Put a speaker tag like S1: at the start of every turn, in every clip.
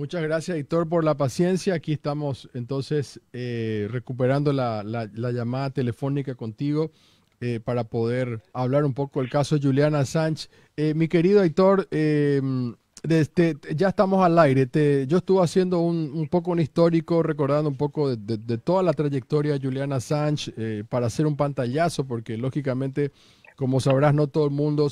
S1: Muchas gracias, Héctor, por la paciencia. Aquí estamos entonces eh, recuperando la, llamada telefónica contigo eh, para poder hablar un poco del caso de Juliana Sánchez. Eh, mi querido Héctor, este, ya estamos al aire. yo estuve haciendo un, poco un histórico, recordando un poco de, toda la trayectoria de Juliana Sánchez para hacer un pantallazo, porque lógicamente como sabrás, no todo el mundo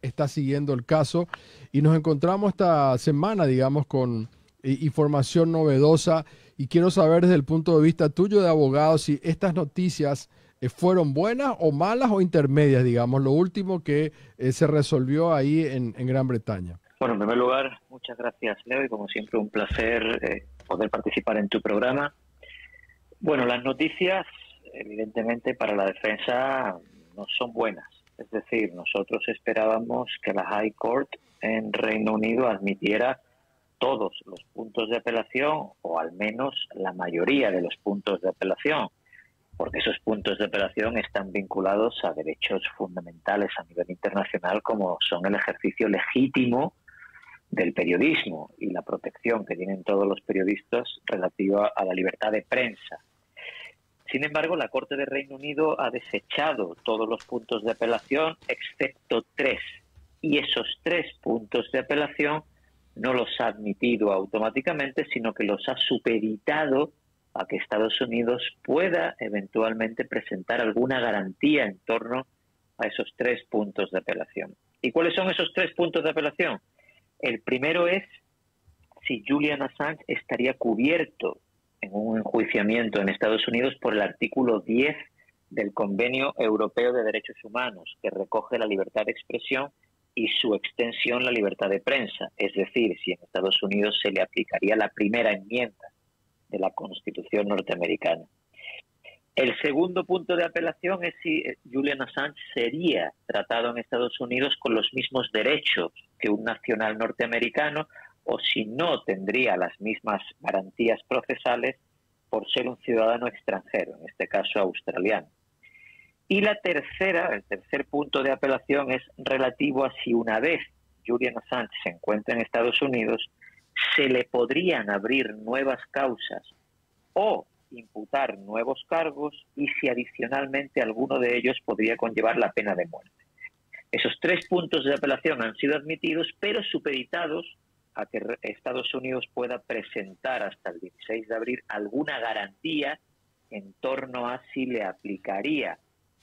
S1: está, siguiendo el caso y nos encontramos esta semana, digamos, con eh, información novedosa y quiero saber desde el punto de vista tuyo de abogado si estas noticias eh, fueron buenas o malas o intermedias, digamos, lo último que eh, se resolvió ahí en, Gran Bretaña.
S2: Bueno, en primer lugar, muchas gracias, Leo, y como siempre un placer poder participar en tu programa. Bueno, las noticias, evidentemente, para la defensa no son buenas. Es decir, nosotros esperábamos que la High Court en Reino Unido admitiera todos los puntos de apelación o al menos la mayoría de los puntos de apelación, porque esos puntos de apelación están vinculados a derechos fundamentales a nivel internacional como son el ejercicio legítimo del periodismo y la protección que tienen todos los periodistas relativa a la libertad de prensa, sin embargo, la Corte de Reino Unido ha desechado todos los puntos de apelación excepto tres. Y esos tres puntos de apelación no los ha admitido automáticamente, sino que los ha supeditado a que Estados Unidos pueda eventualmente presentar alguna garantía en torno a esos tres puntos de apelación. ¿Y cuáles son esos tres puntos de apelación? El primero es si Julian Assange estaría cubierto en un enjuiciamiento en Estados Unidos por el artículo 10 del Convenio Europeo de Derechos Humanos, que recoge la libertad de expresión y su extensión la libertad de prensa. Es decir, si en Estados Unidos se le aplicaría la primera enmienda de la Constitución norteamericana. El segundo punto de apelación es si eh, Julian Assange sería tratado en Estados Unidos con los mismos derechos que un nacional norteamericano o si no tendría las mismas garantías procesales por ser un ciudadano extranjero, en este caso australiano. Y la tercera, el tercer punto de apelación es relativo a si una vez Julian Assange se encuentra en Estados Unidos, se le podrían abrir nuevas causas o imputar nuevos cargos y si adicionalmente alguno de ellos podría conllevar la pena de muerte. Esos tres puntos de apelación han sido admitidos, pero supeditados a que Estados Unidos pueda presentar hasta el 16 de abril alguna garantía en torno a si le aplicaría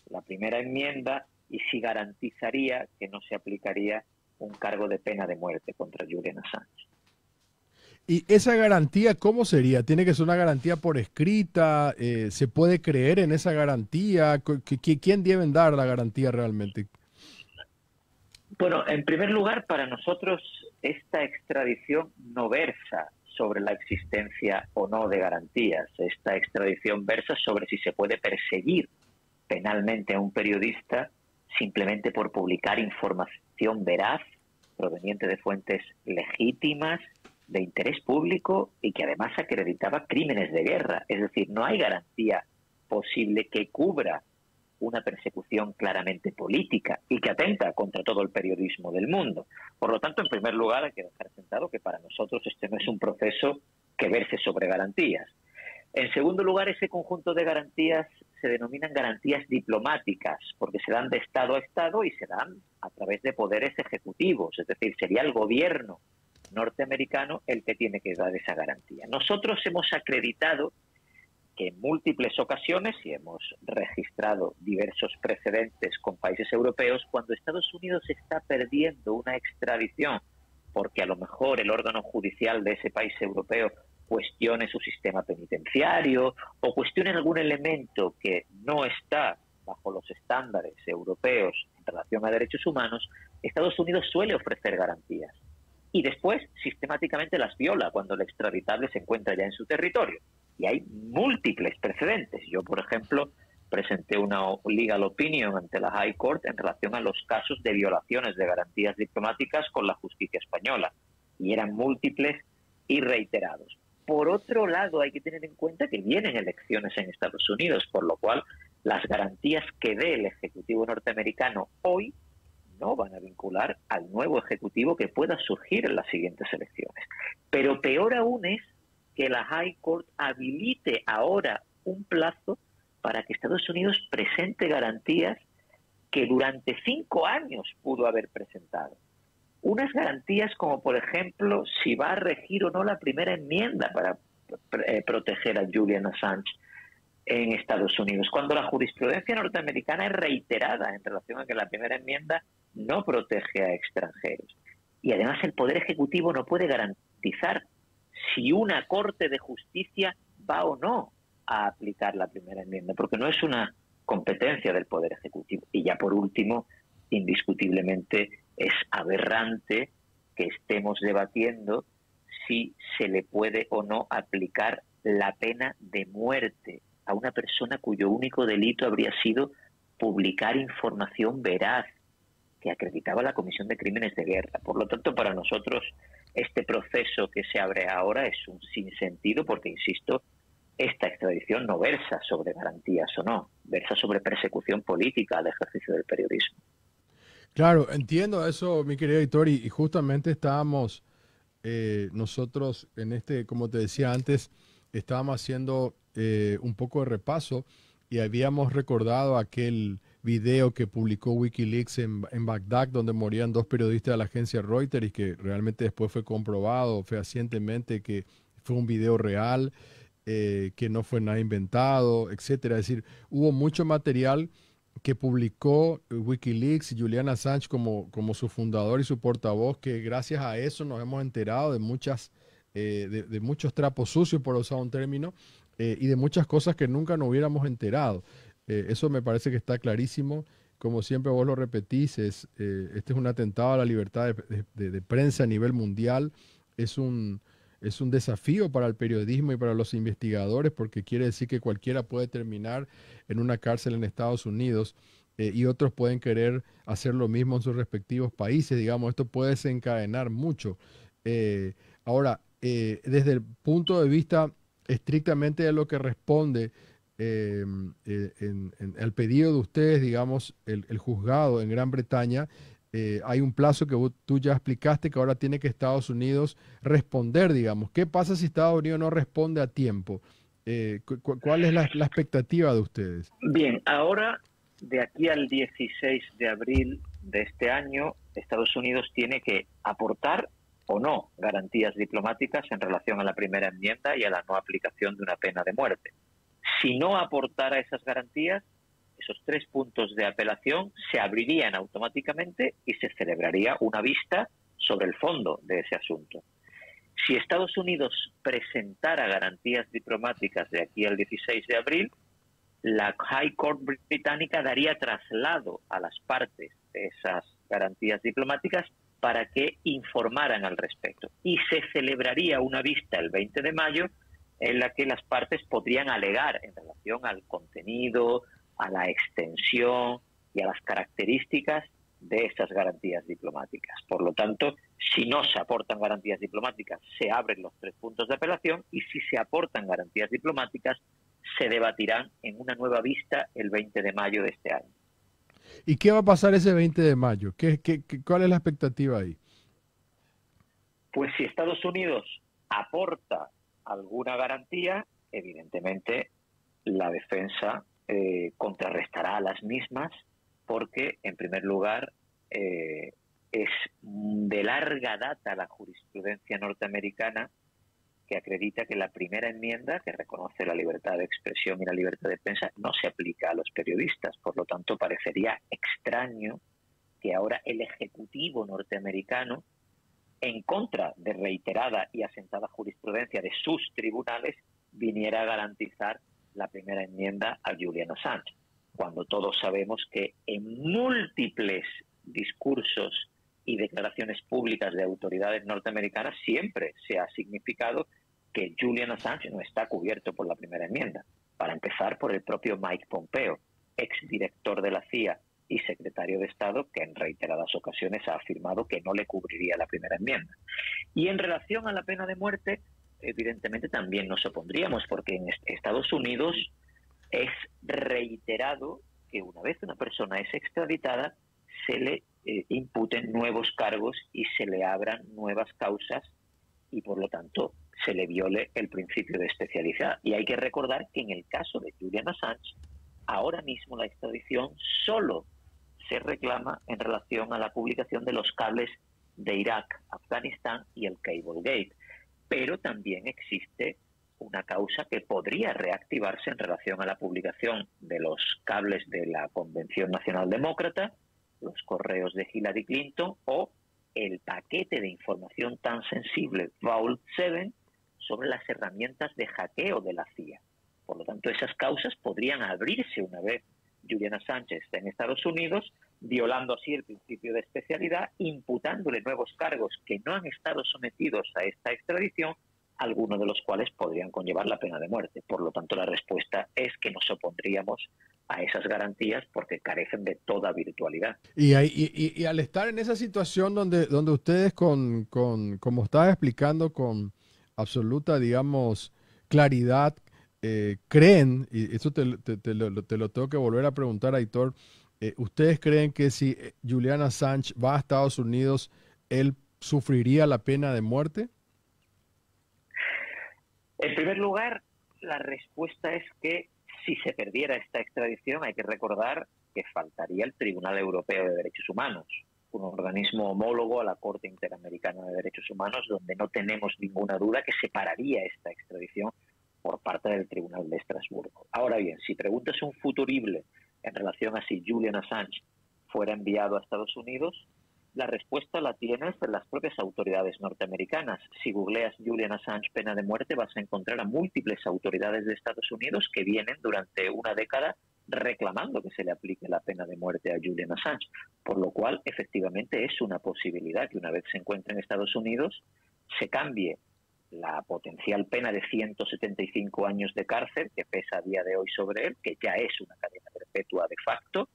S2: la primera enmienda y si garantizaría que no se aplicaría un cargo de pena de muerte contra Julian Assange.
S1: ¿Y esa garantía cómo sería? ¿Tiene que ser una garantía por escrita? Eh, ¿Se puede creer en esa garantía? ¿Quién debe dar la garantía realmente?
S2: Bueno, en primer lugar, para nosotros esta extradición no versa sobre la existencia o no de garantías. Esta extradición versa sobre si se puede perseguir penalmente a un periodista simplemente por publicar información veraz, proveniente de fuentes legítimas, de interés público y que además acreditaba crímenes de guerra. Es decir, no hay garantía posible que cubra una persecución claramente política y que atenta contra todo el periodismo del mundo. Por lo tanto, en primer lugar, hay que dejar sentado que para nosotros este no es un proceso que verse sobre garantías. En segundo lugar, ese conjunto de garantías se denominan garantías diplomáticas, porque se dan de Estado a Estado y se dan a través de poderes ejecutivos, es decir, sería el gobierno norteamericano el que tiene que dar esa garantía. Nosotros hemos acreditado que en múltiples ocasiones, y hemos registrado diversos precedentes con países europeos, cuando Estados Unidos está perdiendo una extradición porque a lo mejor el órgano judicial de ese país europeo cuestione su sistema penitenciario o cuestione algún elemento que no está bajo los estándares europeos en relación a derechos humanos, Estados Unidos suele ofrecer garantías y después sistemáticamente las viola cuando el extraditable se encuentra ya en su territorio. Y hay múltiples precedentes. Yo, por ejemplo, presenté una legal opinion ante la High Court en relación a los casos de violaciones de garantías diplomáticas con la justicia española. Y eran múltiples y reiterados. Por otro lado, hay que tener en cuenta que vienen elecciones en Estados Unidos, por lo cual las garantías que dé el Ejecutivo norteamericano hoy no van a vincular al nuevo ejecutivo que pueda surgir en las siguientes elecciones. Pero peor aún es que la High Court habilite ahora un plazo para que Estados Unidos presente garantías que durante cinco años pudo haber presentado. Unas garantías como, por ejemplo, si va a regir o no la primera enmienda para eh, proteger a Julian Assange en Estados Unidos, cuando la jurisprudencia norteamericana es reiterada en relación a que la primera enmienda no protege a extranjeros. Y además el Poder Ejecutivo no puede garantizar si una Corte de Justicia va o no a aplicar la primera enmienda, porque no es una competencia del Poder Ejecutivo. Y ya por último, indiscutiblemente es aberrante que estemos debatiendo si se le puede o no aplicar la pena de muerte a una persona cuyo único delito habría sido publicar información veraz que acreditaba la Comisión de Crímenes de Guerra. Por lo tanto, para nosotros este proceso que se abre ahora es un sinsentido porque, insisto, esta extradición no versa sobre garantías o no, versa sobre persecución política al ejercicio del periodismo.
S1: Claro, entiendo eso, mi querido editor, y, justamente estábamos eh, nosotros en este, como te decía antes, estábamos haciendo eh, un poco de repaso y habíamos recordado aquel video que publicó Wikileaks en, Bagdad, donde morían dos periodistas de la agencia Reuters y que realmente después fue comprobado fehacientemente que fue un video real. Eh, que no fue nada inventado, etcétera. Es decir, hubo mucho material que publicó Wikileaks y Julian Assange como, como su fundador y su portavoz, que gracias a eso nos hemos enterado de muchas eh, de, muchos trapos sucios, por usar un término, eh, y de muchas cosas que nunca nos hubiéramos enterado. eso me parece que está clarísimo. Como siempre vos lo repetís, es, este es un atentado a la libertad de prensa a nivel mundial. Es un, es un desafío para el periodismo y para los investigadores porque quiere decir que cualquiera puede terminar en una cárcel en Estados Unidos eh, y otros pueden querer hacer lo mismo en sus respectivos países. Digamos, esto puede desencadenar mucho. Eh, ahora, eh, desde el punto de vista estrictamente de lo que responde en, el pedido de ustedes, digamos, el juzgado en Gran Bretaña, eh, hay un plazo que tú ya explicaste que ahora tiene que Estados Unidos responder, digamos. ¿Qué pasa si Estados Unidos no responde a tiempo? Eh, ¿Cuál es la, expectativa de ustedes?
S2: Bien, ahora, de aquí al 16 de abril de este año, Estados Unidos tiene que aportar o no garantías diplomáticas en relación a la primera enmienda y a la no aplicación de una pena de muerte. Si no aportara esas garantías, esos tres puntos de apelación se abrirían automáticamente y se celebraría una vista sobre el fondo de ese asunto. Si Estados Unidos presentara garantías diplomáticas de aquí al 16 de abril, la High Court británica daría traslado a las partes de esas garantías diplomáticas para que informaran al respecto. Y se celebraría una vista el 20 de mayo en la que las partes podrían alegar en relación al contenido, a la extensión y a las características de esas garantías diplomáticas. Por lo tanto, si no se aportan garantías diplomáticas, se abren los tres puntos de apelación y si se aportan garantías diplomáticas, se debatirán en una nueva vista el 20 de mayo de este año.
S1: ¿Y qué va a pasar ese 20 de mayo? ¿Qué, cuál es la expectativa ahí?
S2: Pues si Estados Unidos aporta alguna garantía, evidentemente la defensa eh, contrarrestará a las mismas porque, en primer lugar, eh, es de larga data la jurisprudencia norteamericana que acredita que la primera enmienda, que reconoce la libertad de expresión y la libertad de prensa, no se aplica a los periodistas. Por lo tanto, parecería extraño que ahora el Ejecutivo norteamericano, en contra de reiterada y asentada jurisprudencia de sus tribunales, viniera a garantizar la primera enmienda a Julian Assange, cuando todos sabemos que en múltiples discursos y declaraciones públicas de autoridades norteamericanas siempre se ha significado que Julian Assange no está cubierto por la primera enmienda. Para empezar, por el propio Mike Pompeo, exdirector de la CIA y secretario de Estado, que en reiteradas ocasiones ha afirmado que no le cubriría la primera enmienda. Y en relación a la pena de muerte, evidentemente también nos opondríamos, porque en Estados Unidos es reiterado que una vez una persona es extraditada, se le eh, imputen nuevos cargos y se le abran nuevas causas y por lo tanto se le viole el principio de especialidad. Y hay que recordar que en el caso de Julian Assange, ahora mismo la extradición solo se reclama en relación a la publicación de los cables de Irak, Afganistán y el Cable Gate. Pero también existe una causa que podría reactivarse en relación a la publicación de los cables de la Convención Nacional Demócrata, los correos de Hillary Clinton o el paquete de información tan sensible Vault 7 sobre las herramientas de hackeo de la CIA. Por lo tanto, esas causas podrían abrirse una vez Juliana Sánchez está en Estados Unidos, violando así el principio de especialidad, imputándole nuevos cargos que no han estado sometidos a esta extradición algunos de los cuales podrían conllevar la pena de muerte. Por lo tanto, la respuesta es que nos opondríamos a esas garantías porque carecen de toda virtualidad.
S1: Y, y, al estar en esa situación donde, donde ustedes, con, con, como estaba explicando, con absoluta, digamos, claridad, eh, creen, y eso te, lo, tengo que volver a preguntar, Aitor, eh, ¿ustedes creen que si eh, Julian Assange va a Estados Unidos, él sufriría la pena de muerte?
S2: En primer lugar, la respuesta es que si se perdiera esta extradición, hay que recordar que faltaría el Tribunal Europeo de Derechos Humanos, un organismo homólogo a la Corte Interamericana de Derechos Humanos, donde no tenemos ninguna duda que separaría esta extradición por parte del Tribunal de Estrasburgo. Ahora bien, si preguntas un futurible en relación a si Julian Assange fuera enviado a Estados Unidos, la respuesta la tienes en las propias autoridades norteamericanas. Si googleas Julian Assange pena de muerte, vas a encontrar a múltiples autoridades de Estados Unidos que vienen durante una década reclamando que se le aplique la pena de muerte a Julian Assange. Por lo cual, efectivamente, es una posibilidad que una vez se encuentre en Estados Unidos, se cambie la potencial pena de 175 años de cárcel que pesa a día de hoy sobre él, que ya es una cadena perpetua de facto,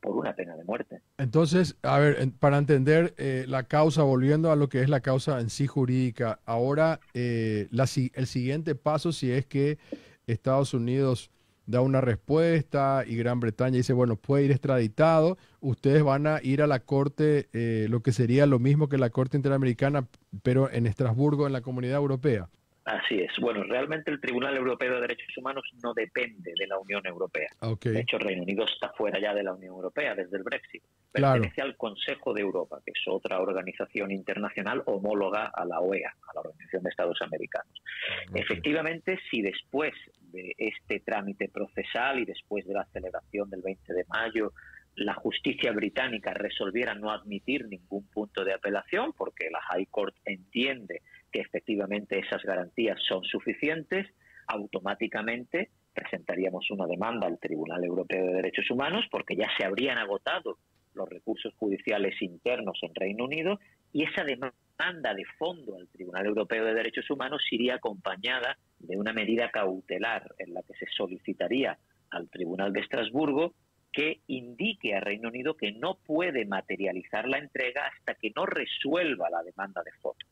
S2: por una pena de muerte.
S1: Entonces, a ver, para entender eh, la causa, volviendo a lo que es la causa en sí jurídica, ahora eh, el siguiente paso, si es que Estados Unidos da una respuesta y Gran Bretaña dice, bueno, puede ir extraditado, ustedes van a ir a la Corte, eh, lo que sería lo mismo que la Corte Interamericana, pero en Estrasburgo, en la Comunidad Europea.
S2: Así es. Bueno, realmente el Tribunal Europeo de Derechos Humanos no depende de la Unión Europea. De hecho, Reino Unido está fuera ya de la Unión Europea desde el Brexit. Pertenece al Consejo de Europa, que es otra organización internacional homóloga a la OEA, a la Organización de Estados Americanos. Efectivamente, si después de este trámite procesal y después de la celebración del 20 de mayo la justicia británica resolviera no admitir ningún punto de apelación, porque la High Court entiende que efectivamente esas garantías son suficientes, automáticamente presentaríamos una demanda al Tribunal Europeo de Derechos Humanos porque ya se habrían agotado los recursos judiciales internos en Reino Unido y esa demanda de fondo al Tribunal Europeo de Derechos Humanos iría acompañada de una medida cautelar en la que se solicitaría al Tribunal de Estrasburgo que indique a Reino Unido que no puede materializar la entrega hasta que no resuelva la demanda de fondo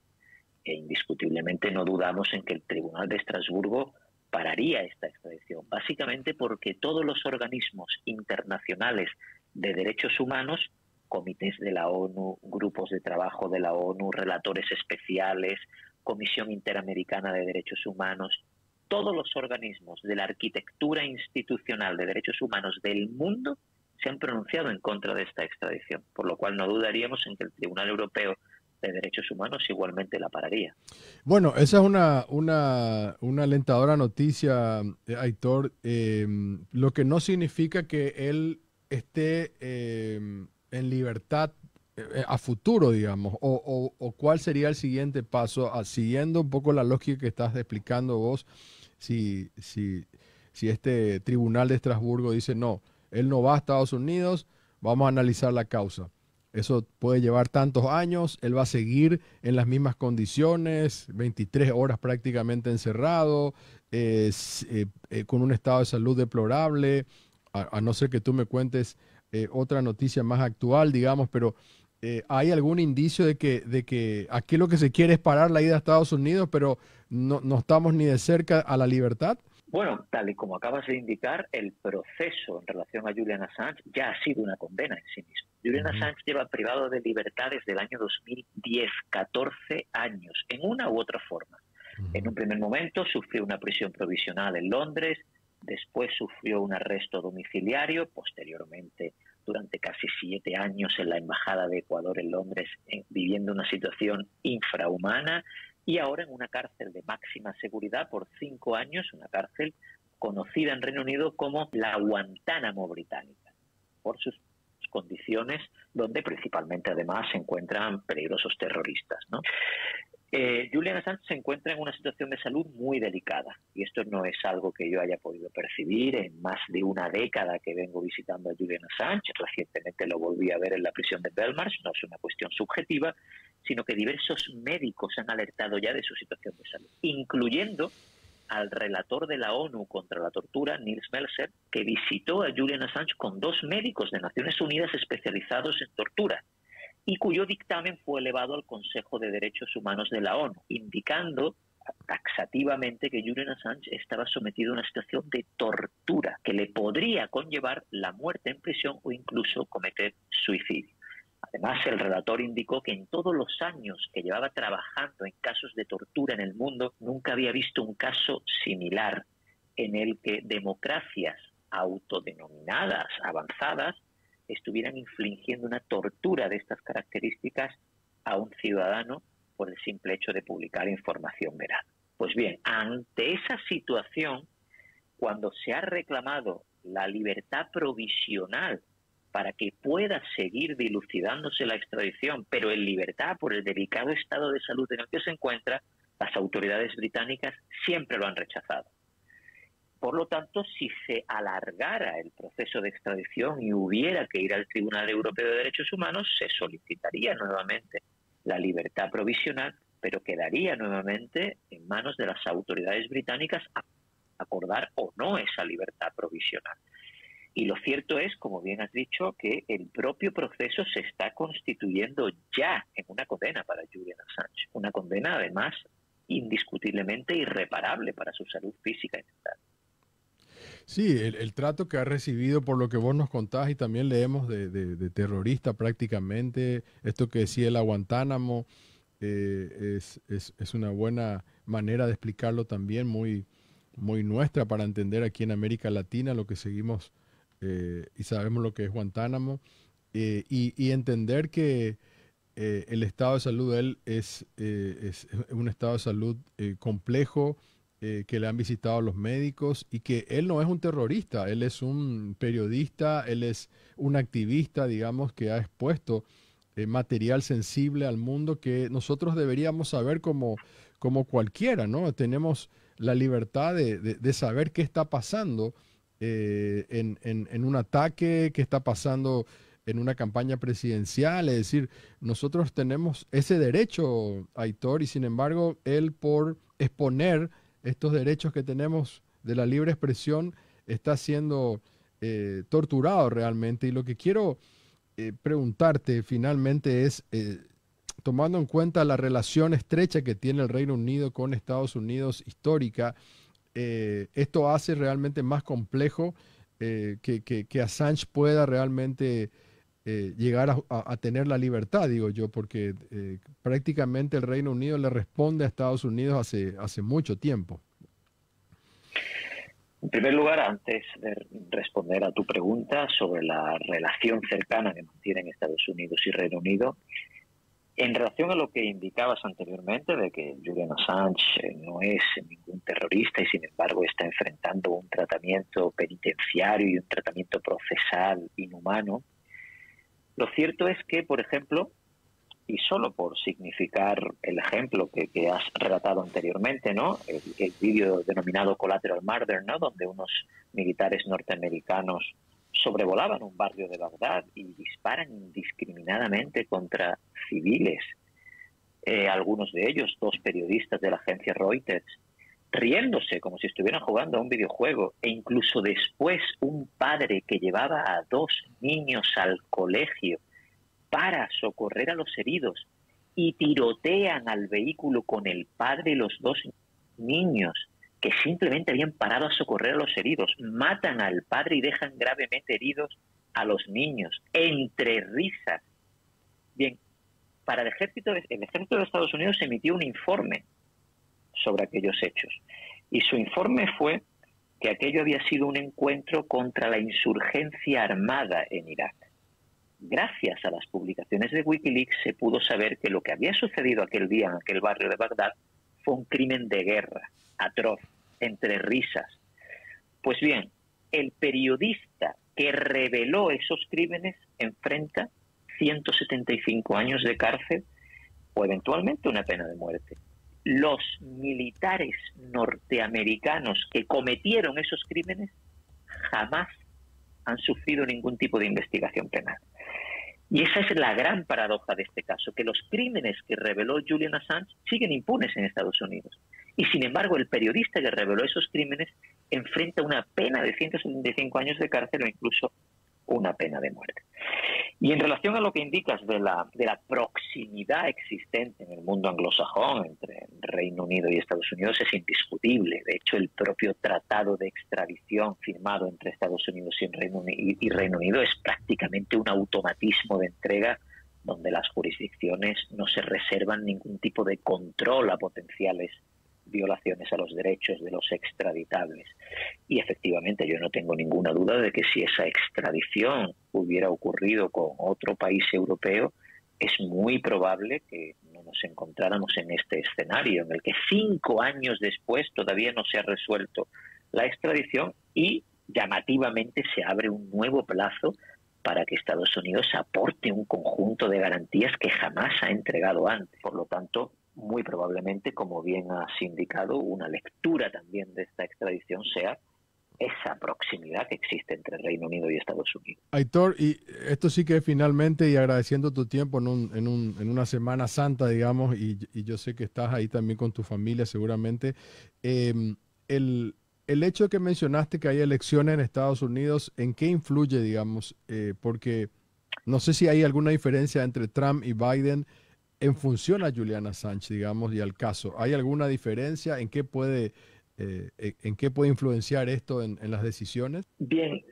S2: e indiscutiblemente no dudamos en que el Tribunal de Estrasburgo pararía esta extradición, básicamente porque todos los organismos internacionales de derechos humanos, comités de la ONU, grupos de trabajo de la ONU, relatores especiales, Comisión Interamericana de Derechos Humanos, todos los organismos de la arquitectura institucional de derechos humanos del mundo se han pronunciado en contra de esta extradición, por lo cual no dudaríamos en que el Tribunal Europeo de Derechos Humanos igualmente la pararía.
S1: Bueno, esa es una, una, una alentadora noticia, eh, Aitor, em, lo que no significa que él esté em, en libertad eh, a futuro, digamos, o, o, cuál sería el siguiente paso, ah, siguiendo un poco la lógica que estás explicando vos, si, si, si este tribunal de Estrasburgo dice no, él no va a Estados Unidos, vamos a analizar la causa. Eso puede llevar tantos años, él va a seguir en las mismas condiciones, 23 horas prácticamente encerrado, eh, eh, con un estado de salud deplorable, a, no ser que tú me cuentes eh, otra noticia más actual, digamos, pero ¿hay algún indicio de que, de que aquí lo que se quiere es parar la ida a Estados Unidos, pero no, no estamos ni de cerca a la libertad?
S2: Bueno, tal y como acabas de indicar, el proceso en relación a Julian Assange ya ha sido una condena en sí mismo. Julian Assange lleva privado de libertad desde el año 2010, 14 años, en una u otra forma. En un primer momento sufrió una prisión provisional en Londres, después sufrió un arresto domiciliario, posteriormente durante casi siete años en la Embajada de Ecuador en Londres, viviendo una situación infrahumana, y ahora en una cárcel de máxima seguridad por cinco años, una cárcel conocida en Reino Unido como la Guantánamo británica, por sus condiciones donde principalmente además se encuentran peligrosos terroristas. ¿no? Eh, Julian Assange se encuentra en una situación de salud muy delicada y esto no es algo que yo haya podido percibir en más de una década que vengo visitando a Julian Assange. Recientemente lo volví a ver en la prisión de Belmarsh, no es una cuestión subjetiva, sino que diversos médicos han alertado ya de su situación de salud, incluyendo al relator de la ONU contra la tortura, Nils Melzer, que visitó a Julian Assange con dos médicos de Naciones Unidas especializados en tortura y cuyo dictamen fue elevado al Consejo de Derechos Humanos de la ONU, indicando taxativamente que Julian Assange estaba sometido a una situación de tortura que le podría conllevar la muerte en prisión o incluso cometer suicidio. Además, el relator indicó que en todos los años que llevaba trabajando en casos de tortura en el mundo, nunca había visto un caso similar en el que democracias autodenominadas avanzadas estuvieran infligiendo una tortura de estas características a un ciudadano por el simple hecho de publicar información veraz. Pues bien, ante esa situación, cuando se ha reclamado la libertad provisional para que pueda seguir dilucidándose la extradición, pero en libertad por el delicado estado de salud en el que se encuentra, las autoridades británicas siempre lo han rechazado. Por lo tanto, si se alargara el proceso de extradición y hubiera que ir al Tribunal Europeo de Derechos Humanos, se solicitaría nuevamente la libertad provisional, pero quedaría nuevamente en manos de las autoridades británicas acordar o no esa libertad provisional. Y lo cierto es, como bien has dicho, que el propio proceso se está constituyendo ya en una condena para Julian Assange. Una condena, además, indiscutiblemente irreparable para su salud física y mental.
S1: Sí, el, trato que ha recibido por lo que vos nos contás y también leemos de, terrorista prácticamente, esto que decía el Guantánamo, eh, es, es, una buena manera de explicarlo también, muy, muy nuestra para entender aquí en América Latina lo que seguimos eh, y sabemos lo que es Guantánamo, eh, y, entender que eh, el estado de salud de él es, es un estado de salud complejo, que le han visitado los médicos y que él no es un terrorista, él es un periodista, él es un activista, digamos, que ha expuesto material sensible al mundo que nosotros deberíamos saber como, como cualquiera, ¿no? Tenemos la libertad de saber qué está pasando eh, en, un ataque que está pasando en una campaña presidencial. Es decir, nosotros tenemos ese derecho, Aitor, y sin embargo, él por exponer estos derechos que tenemos de la libre expresión está siendo eh, torturado realmente. Y lo que quiero eh, preguntarte finalmente es, tomando en cuenta la relación estrecha que tiene el Reino Unido con Estados Unidos histórica, eh, esto hace realmente más complejo eh, que, Assange pueda realmente eh, llegar a, tener la libertad, digo yo, porque prácticamente el Reino Unido le responde a Estados Unidos hace, hace mucho tiempo.
S2: En primer lugar, antes de responder a tu pregunta sobre la relación cercana que mantienen Estados Unidos y Reino Unido, en relación a lo que indicabas anteriormente de que Julian Assange no es ningún terrorista y sin embargo está enfrentando un tratamiento penitenciario y un tratamiento procesal inhumano, lo cierto es que, por ejemplo, y solo por significar el ejemplo que, has relatado anteriormente, ¿no? El, el vídeo denominado Collateral Murder, ¿no? Donde unos militares norteamericanos sobrevolaban un barrio de Bagdad y disparan indiscriminadamente contra civiles, eh, algunos de ellos, dos periodistas de la agencia Reuters, riéndose como si estuvieran jugando a un videojuego, e incluso después un padre que llevaba a dos niños al colegio para socorrer a los heridos y tirotean al vehículo con el padre y los dos niños que simplemente habían parado a socorrer a los heridos. Matan al padre y dejan gravemente heridos a los niños, entre risas. Bien, para el ejército, el ejército de Estados Unidos emitió un informe sobre aquellos hechos. Y su informe fue que aquello había sido un encuentro contra la insurgencia armada en Irak. Gracias a las publicaciones de Wikileaks se pudo saber que lo que había sucedido aquel día en aquel barrio de Bagdad fue un crimen de guerra, atroz, entre risas. Pues bien, el periodista que reveló esos crímenes enfrenta 175 años de cárcel o eventualmente una pena de muerte. Los militares norteamericanos que cometieron esos crímenes jamás han sufrido ningún tipo de investigación penal. Y esa es la gran paradoja de este caso, que los crímenes que reveló Julian Assange siguen impunes en Estados Unidos. Y sin embargo, el periodista que reveló esos crímenes enfrenta una pena de 175 años de cárcel o incluso una pena de muerte. Y en relación a lo que indicas de la, de la proximidad existente en el mundo anglosajón entre Reino Unido y Estados Unidos es indiscutible. De hecho, el propio tratado de extradición firmado entre Estados Unidos y Reino, Unido, y Reino Unido es prácticamente un automatismo de entrega donde las jurisdicciones no se reservan ningún tipo de control a potenciales violaciones a los derechos de los extraditables. Y efectivamente yo no tengo ninguna duda de que si esa extradición hubiera ocurrido con otro país europeo, es muy probable que no nos encontráramos en este escenario en el que cinco años después todavía no se ha resuelto la extradición y llamativamente se abre un nuevo plazo para que Estados Unidos aporte un conjunto de garantías que jamás ha entregado antes. Por lo tanto, muy probablemente, como bien has indicado, una lectura también de esta extradición sea esa proximidad que existe entre Reino Unido y Estados Unidos.
S1: Aitor, y esto sí que finalmente, y agradeciendo tu tiempo en, un, en, un, en una Semana Santa, digamos, y, yo sé que estás ahí también con tu familia seguramente, em, el, el, hecho que mencionaste que hay elecciones en Estados Unidos, ¿en qué influye, digamos? Eh, porque no sé si hay alguna diferencia entre Trump y Biden en función a Juliana Sánchez, digamos, y al caso. ¿Hay alguna diferencia en qué puede, eh, en qué puede influenciar esto en, las decisiones?
S2: Bien,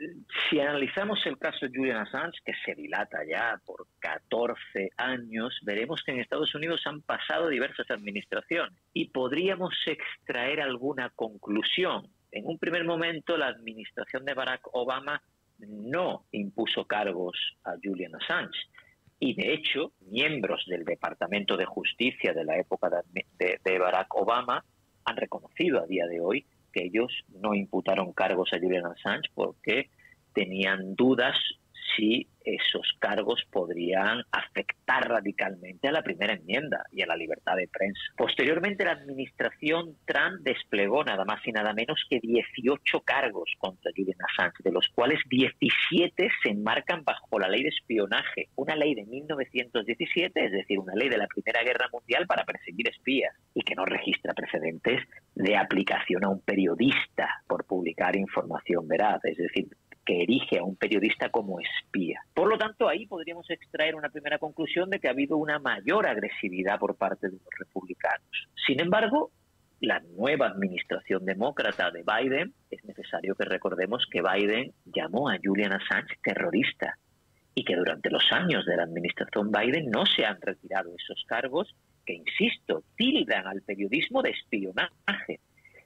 S2: si analizamos el caso de Julian Assange, que se dilata ya por 14 años, veremos que en Estados Unidos han pasado diversas administraciones y podríamos extraer alguna conclusión. En un primer momento, la administración de Barack Obama no impuso cargos a Julian Assange y de hecho miembros del Departamento de Justicia de la época de, Barack Obama han reconocido a día de hoy que ellos no imputaron cargos a Julian Assange porque tenían dudas si esos cargos podrían afectar radicalmente a la primera enmienda y a la libertad de prensa. Posteriormente, la administración Trump desplegó nada más y nada menos que 18 cargos contra Julian Assange, de los cuales 17 se enmarcan bajo la ley de espionaje, una ley de 1917, es decir, una ley de la Primera Guerra Mundial para perseguir espías y que no registra precedentes de aplicación a un periodista por publicar información veraz, es decir, que erige a un periodista como espía. Por lo tanto, ahí podríamos extraer una primera conclusión de que ha habido una mayor agresividad por parte de los republicanos. Sin embargo, la nueva administración demócrata de Biden, es necesario que recordemos que Biden llamó a Julian Assange terrorista y que durante los años de la administración Biden no se han retirado esos cargos que, insisto, tildan al periodismo de espionaje.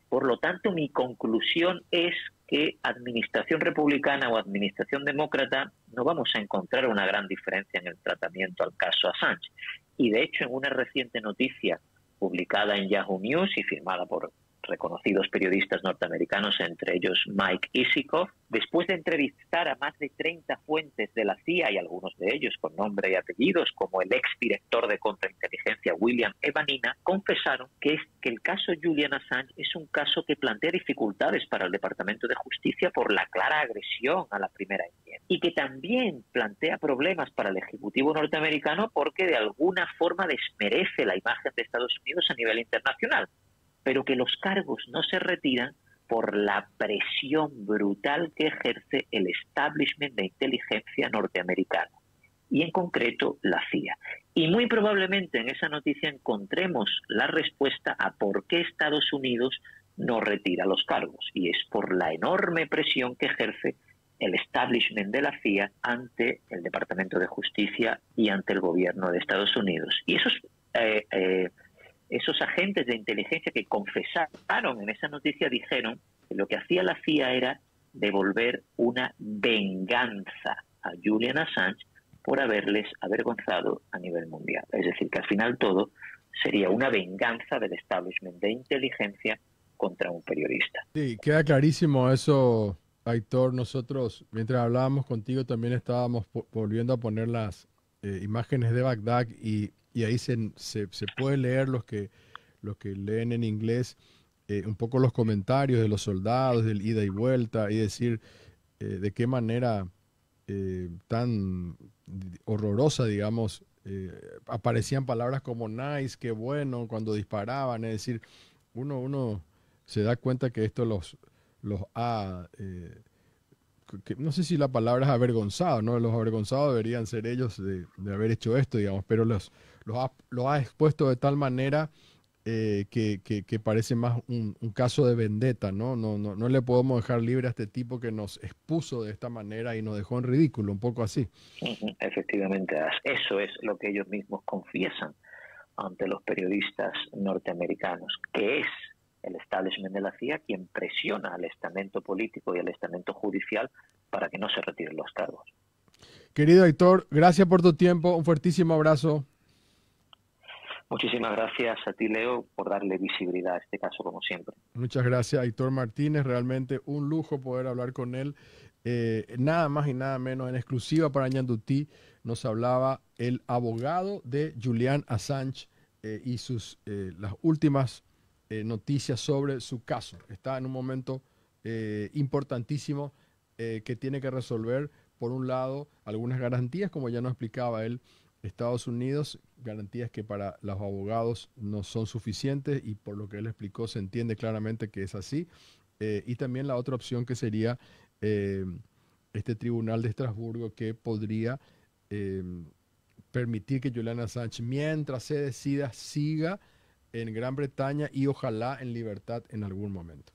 S2: Por lo tanto, mi conclusión es que administración republicana o administración demócrata no vamos a encontrar una gran diferencia en el tratamiento al caso Assange. Y de hecho, en una reciente noticia publicada en Yahoo News y firmada por reconocidos periodistas norteamericanos, entre ellos Mike Isikoff, después de entrevistar a más de 30 fuentes de la CIA y algunos de ellos con nombre y apellidos, como el exdirector de contrainteligencia William Evanina, confesaron que, es, que el caso Julian Assange es un caso que plantea dificultades para el Departamento de Justicia por la clara agresión a la primera enmienda y que también plantea problemas para el Ejecutivo norteamericano porque de alguna forma desmerece la imagen de Estados Unidos a nivel internacional pero que los cargos no se retiran por la presión brutal que ejerce el establishment de inteligencia norteamericano, y en concreto la CIA. Y muy probablemente en esa noticia encontremos la respuesta a por qué Estados Unidos no retira los cargos y es por la enorme presión que ejerce el establishment de la CIA ante el Departamento de Justicia y ante el gobierno de Estados Unidos. Y esos, eh, eh, esos agentes de inteligencia que confesaron en esa noticia dijeron que lo que hacía la CIA era devolver una venganza a Julian Assange por haberles avergonzado a nivel mundial. Es decir, que al final todo sería una venganza del establishment de inteligencia contra un periodista.
S1: Sí, queda clarísimo eso, Aitor. Nosotros, mientras hablábamos contigo, también estábamos volviendo a poner las eh, imágenes de Bagdad y, ahí se, se, puede leer los que, los que leen en inglés eh, un poco los comentarios de los soldados, del ida y vuelta, y decir eh, de qué manera tan horrorosa, digamos, aparecían palabras como nice, qué bueno, cuando disparaban, es decir, uno, uno se da cuenta que esto los, los ha, eh, no sé si la palabra es avergonzado, ¿no? Los avergonzados deberían ser ellos de, haber hecho esto, digamos, pero los, los, ha, ha expuesto de tal manera eh, que, que, parece más un, caso de vendetta, ¿no? No, ¿no? no le podemos dejar libre a este tipo que nos expuso de esta manera y nos dejó en ridículo, un poco así.
S2: Efectivamente, eso es lo que ellos mismos confiesan ante los periodistas norteamericanos, que es el establishment de la CIA quien presiona al estamento político y al estamento judicial para que no se retiren los cargos.
S1: Querido Héctor, gracias por tu tiempo, un fuertísimo abrazo.
S2: Muchísimas gracias a ti, Leo, por darle visibilidad a este caso, como siempre.
S1: Muchas gracias, Héctor Martínez. Realmente un lujo poder hablar con él. Eh, nada más y nada menos en exclusiva para Ñandutí nos hablaba el abogado de Julian Assange eh, y sus eh, las últimas noticias sobre su caso. Está en un momento importantísimo que tiene que resolver, por un lado, algunas garantías, como ya nos explicaba él, Estados Unidos, garantías que para los abogados no son suficientes y por lo que él explicó se entiende claramente que es así. y también la otra opción que sería este tribunal de Estrasburgo que podría permitir que Juliana Assange, mientras se decida, siga en Gran Bretaña y ojalá en libertad en algún momento.